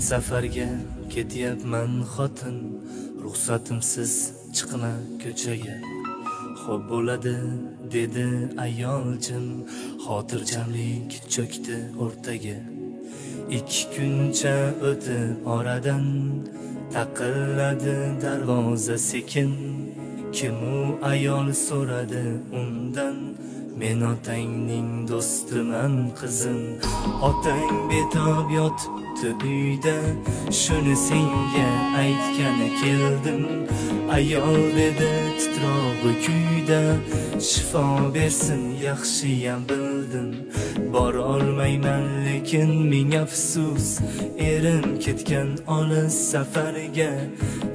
safarga ketyapman xotin. Ruxsatimsiz chiqma ko'chaga. Xo'p bo'ladi dedi ayolchim. Xotirjamlik cho'kdi o'rtaga. Ikki kuncha o'tib oradan taqilladi darvoza sekin. Kim u ayol so'radi undan. Men otangning do'stiman qizim. Otang betob yotibdi uyda shuni senga aytgani keldim. Ayol dedi titrog'i kuyda shifo bersin yaxshiyam bildim. Borolmayman lekin ming afsus erim ketgan olis safarga.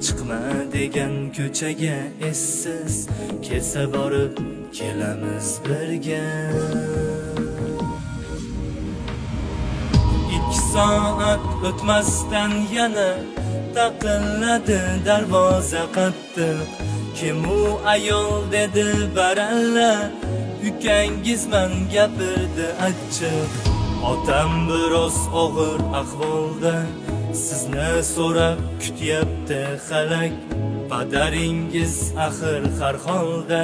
Chiqma degan ko'chaga essiz kelsa borib kelamiz birga. Soat o'tmasdan yana taqilladi darvoza qattiq. Kim u ayol dedi baralla ukangizman gapirdi achchiq. Otam biroz og'ir ahvolda sizni so'rab kutyapti xalak padaringiz axir har holda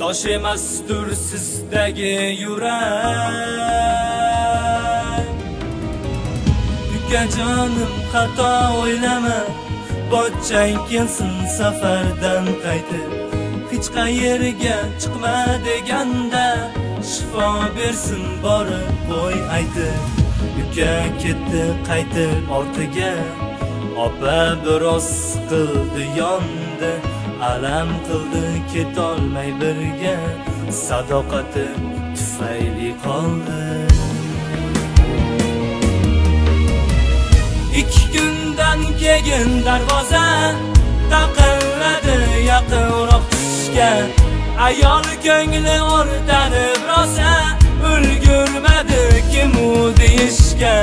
tosh emasdur sizdagi yurak. Ukajonim xato o'ylama. Botchang kelsin safardan qaytib. Hech qayerga chiqma deganda shifo bersin borib qo'y aytib. Uka ketdi qaytib ortiga. Opa biroz siqildi yondi. Alam qildi ketolmay birga. Sadoqati tufayli qoldi. Keyin darvoza taqilladi yaqinroq tushishga ayol ko'ngli o'rtanib rosa ulgurmadi kim u deyishga.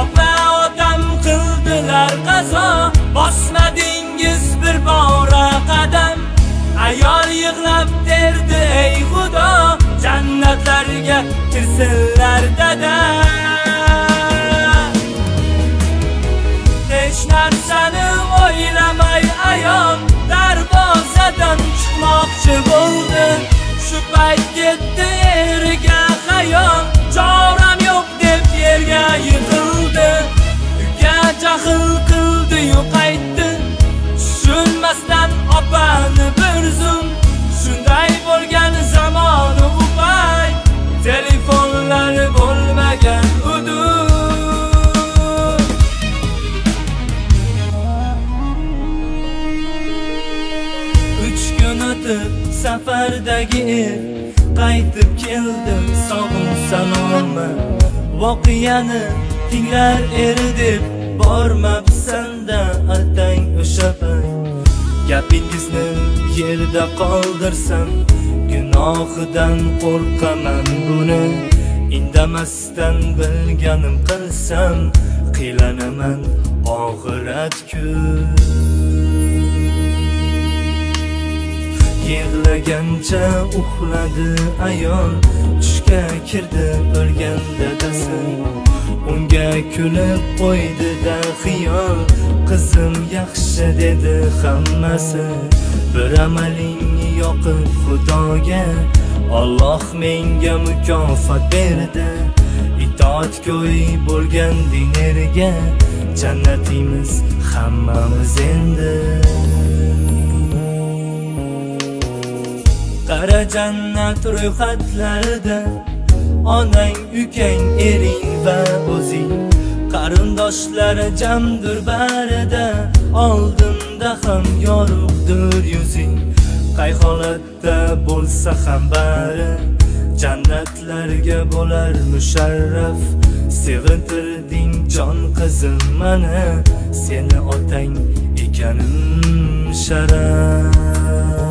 Opa otam qildilar qazo bosmadingiz bir bora qadam. Ayol yig'lab derdi ey xudo jannatlarga kirsin o'tib safardagi qaytib keldim sog'in salomni. Voqeani tinglar eri deb bormabsanda atang o'sha payt. Gapingizni yerda qoldirsam gunohidan qo'rqaman buni. Indamasdan bilganim qilsam qiylanaman oxirat kun yig'lagancha uxladi ayol. Tushga kirdi o'lgan dadasi unga kulib qo'ydi-da xiyol. Qizim yaxshi dedi hammasi. Bir amaling yoqib xudoga. Alloh menga mukofot berdi. Itoatko'y bo'lgan dinerga jannatimiz hammamiz endi. Qara jannat ro'yxatlarida. Onang ukang ering va o'zing. Qarindoshlari jamdir barida. Oldinda ham yorug'dir yuzing. Qay holatda bo'lsa ham bari jannatlarga bo'lar musharraf. Sevintirding jon qizim mana seni otang ekanim sharaf.